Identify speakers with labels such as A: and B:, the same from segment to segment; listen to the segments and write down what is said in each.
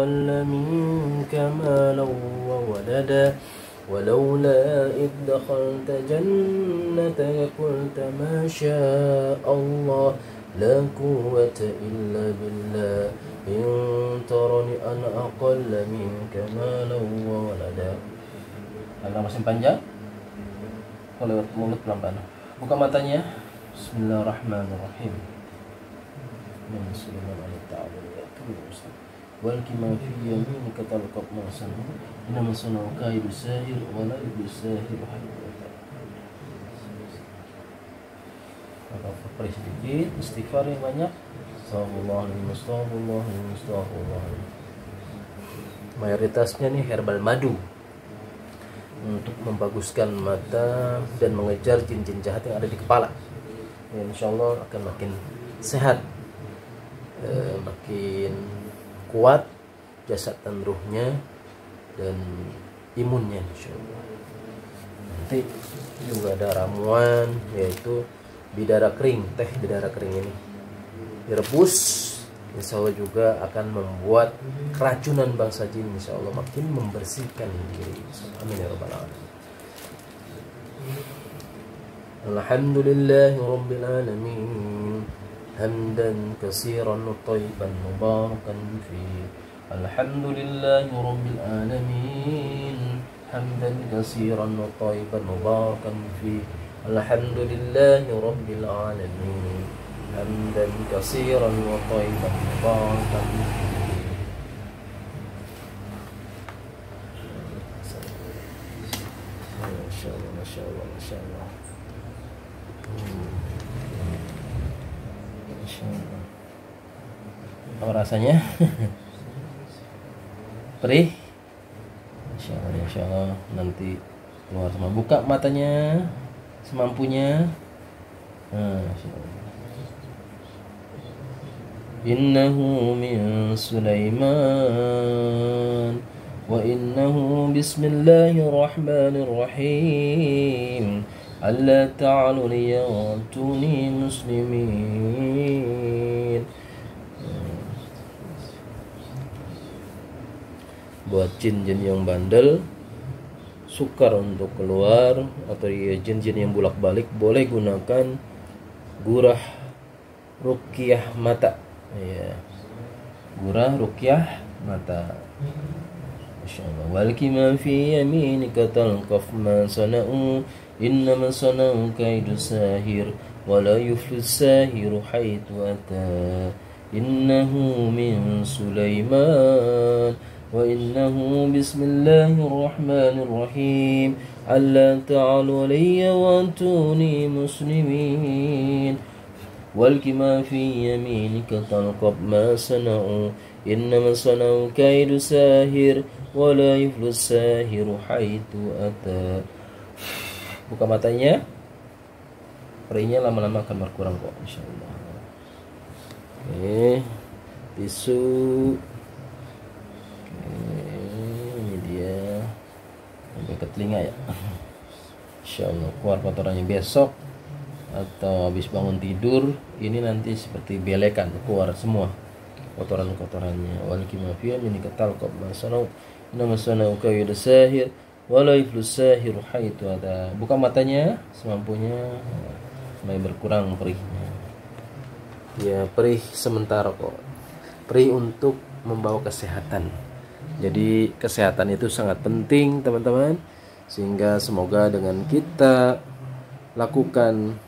A: أقل منك مالا وولدا ولولا إذ دخلت جنتك قلت ما شاء الله لا قوة إلا بالله إن ترني أنا أقل منك مالا وولدا. Agak masih panjang Kalau lewat mulut pelan-pelan. Buka matanya. Bismillahirrahmanirrahim. من سليمان عليه تعالى يأكل المسلم والكما في يمينك تلقف ما صنعوا إنما صنعوا كيد ساهر ولا يبدو الساهر حتى Maka perih sedikit, istighfar yang banyak. Astagfirullahaladzim, astagfirullahaladzim, astagfirullahaladzim. Mayoritasnya nih herbal madu untuk membaguskan mata dan mengejar jin-jin jahat yang ada di kepala. Ya, insya Allah akan makin sehat eh, makin kuat jasad dan ruhnya dan imunnya insya Allah nanti juga ada ramuan yaitu bidara kering teh bidara kering ini. Direbus insya Allah juga akan membuat keracunan bangsa jin insya Allah makin membersihkan diri. Amin ya rabbal alamin. Alhamdulillah Rabbil Alamin حمدا كثيرا طيبا مباركا فيه. الحمد لله رب العالمين. حمدا كثيرا طيبا مباركا فيه. الحمد لله رب العالمين. حمدا كثيرا وطيبا مباركا فيه. ما شاء الله ما شاء الله ما شاء الله. Apa rasanya? Perih? Insya Allah, Insya Allah nanti keluar semua. Buka matanya semampunya. Nah, Innahu min Sulaiman wa innahu bismillahirrahmanirrahim alla ta'alu liyatuni muslimin buat jin-jin yang bandel sukar untuk keluar atau ya jin-jin yang bolak-balik boleh gunakan gurah rukyah mata. Ya gurah rukyah mata. Masya Allah. Walki ma fi yaminika talqaf ma sana'u Innama sana'u kaidu sahir Wala yuflu sahiru haytu ata Innahu min Sulaiman وإنه بسم الله الرحمن الرحيم. ألا تعلوا علي وأتوني مسلمين. والك ما في يمينك تلقب ما صنعوا. إنما صنعوا كيد ساهر ولا يفلس الساهر حيث أتى. Buka matanya. Perihnya lama-lama akan berkurang kok insyaallah. Oke tisu. Ini dia. Sampai ke telinga ya. Insya Allah keluar kotorannya besok atau habis bangun tidur ini nanti seperti belekan keluar semua kotoran-kotorannya. Wal kimafiyah ini ketal kok masanau nama sanau kayu sahir wala iflus sahir haitu ada. Buka matanya semampunya mulai berkurang perihnya. Ya perih sementara kok. Perih untuk membawa kesehatan. Jadi kesehatan itu sangat penting teman-teman. Sehingga semoga dengan kita lakukan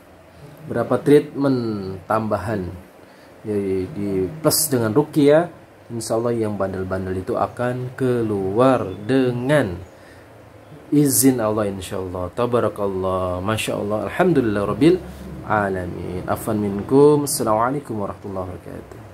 A: berapa treatment tambahan jadi di plus dengan rukia insya Allah yang bandel-bandel itu akan keluar dengan izin Allah insya Allah tabarakallah masya Allah alhamdulillah rabbil alamin afan minkum assalamualaikum warahmatullahi wabarakatuh